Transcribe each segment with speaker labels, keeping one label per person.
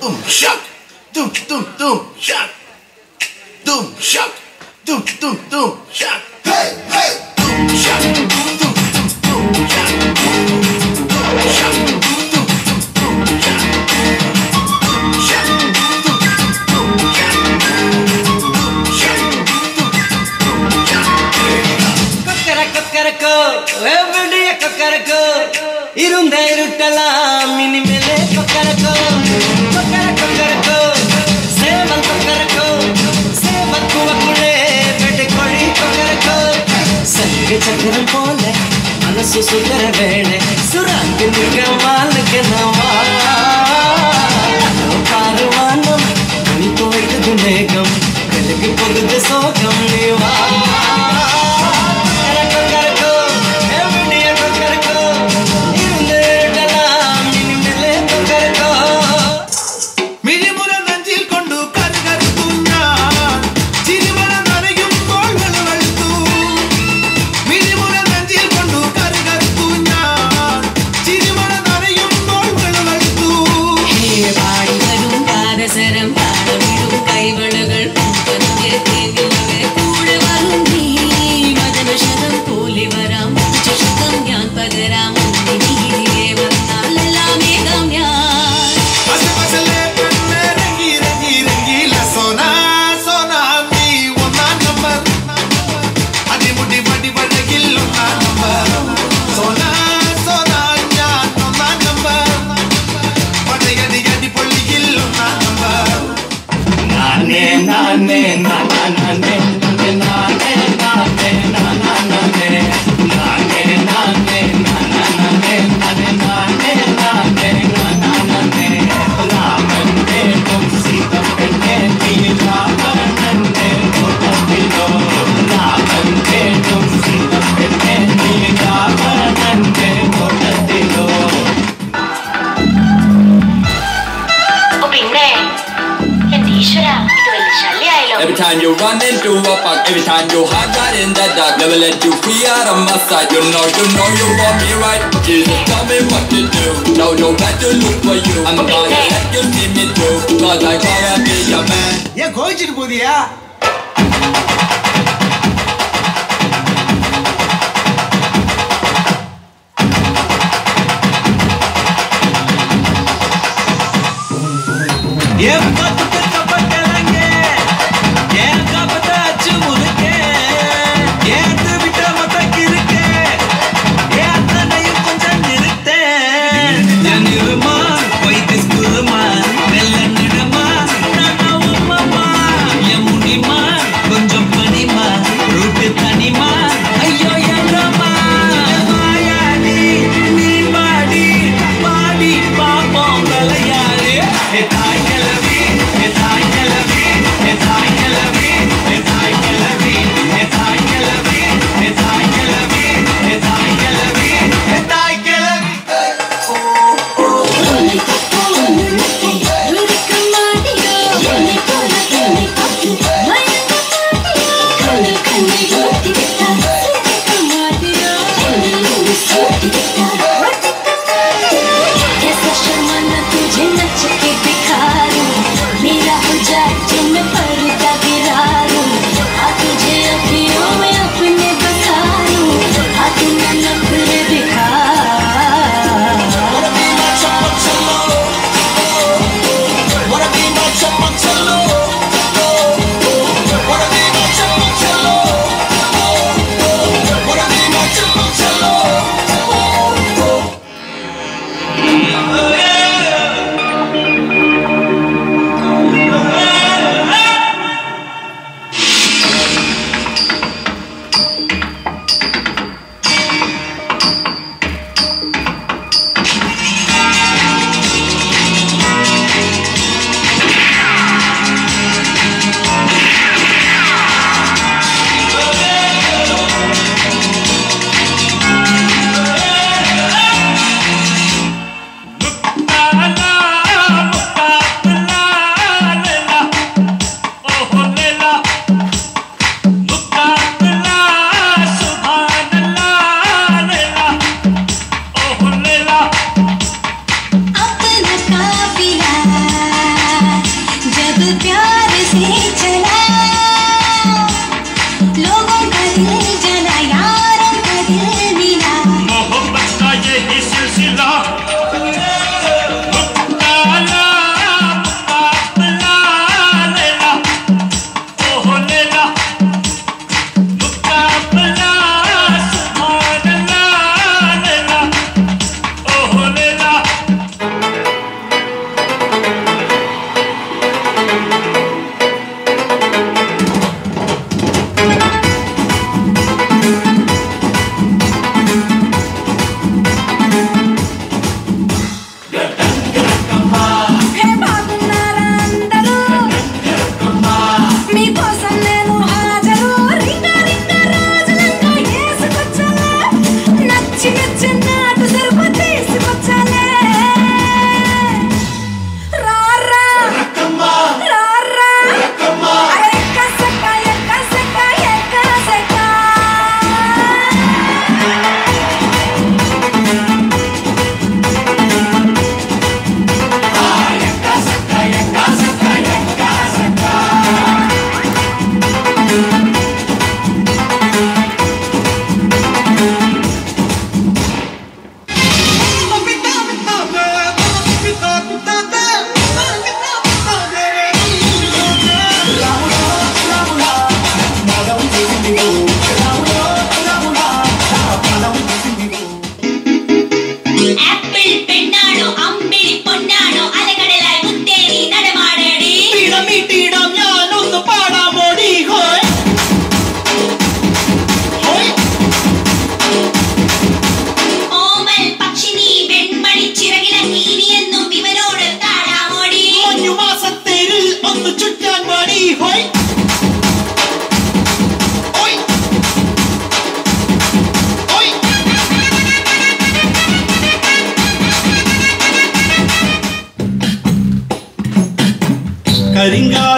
Speaker 1: boom shock, doom doom doom shock, doom shock, doom doom doom shock, hey hey, doom shock, doom doom doom shock, doom shock, doom doom doom shock, doom shock, doom doom doom shock,
Speaker 2: சக்கரம் போல மனசு சுந்தர வேளை சுராக்கு நிற்க
Speaker 3: na
Speaker 4: na na na na into a bug, every time you hide right in the dark, never let you free out of my sight. You know, you know you want me right. Jesus, tell me what to do. Know you where to look for you. I'm gonna let you see me through. Cause I gotta be your man.
Speaker 1: ஏன் கோவிச்சிட்டு போதியா
Speaker 2: என்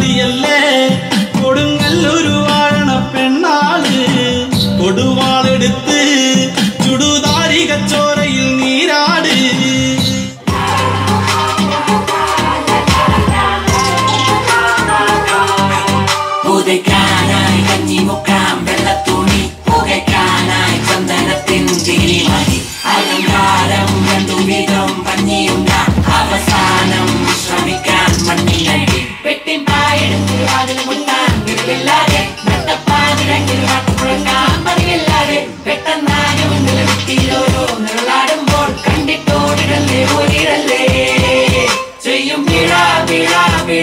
Speaker 5: മതിയല്ലേ? കൊടുങ്ങല്ലൊരു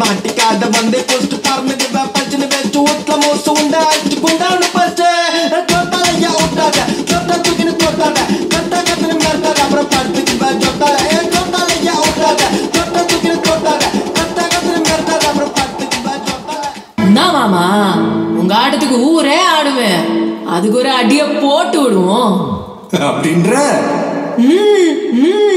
Speaker 6: வாட்டிக்காத வந்து
Speaker 7: post பார்மதி பச்சனை வச்சு உட்ல மோசு உண்டா? அடிச்சு குண்டான பச்சை. சொத்தாலையா உண்டாத சொத்தா தூக்கினு போட்டாத. கத்தா கத்தனை மேட்டாத அப்புறம் படுத்துக்கு பா சொத்தால சொத்தாலையா உண்டாத சொத்தா தூக்கினு போட்டாத. கத்தா கத்தனை மேட்டாத அப்புறம் படுத்துக்கு பா சொத்தால
Speaker 8: என்ன மாமா உங்க ஆட்டத்துக்கு ஊரே ஆடுவேன். அதுக்கு ஒரு அடிய போட்டு விடுவோம்.
Speaker 9: அப்படின்ற?
Speaker 8: ம்.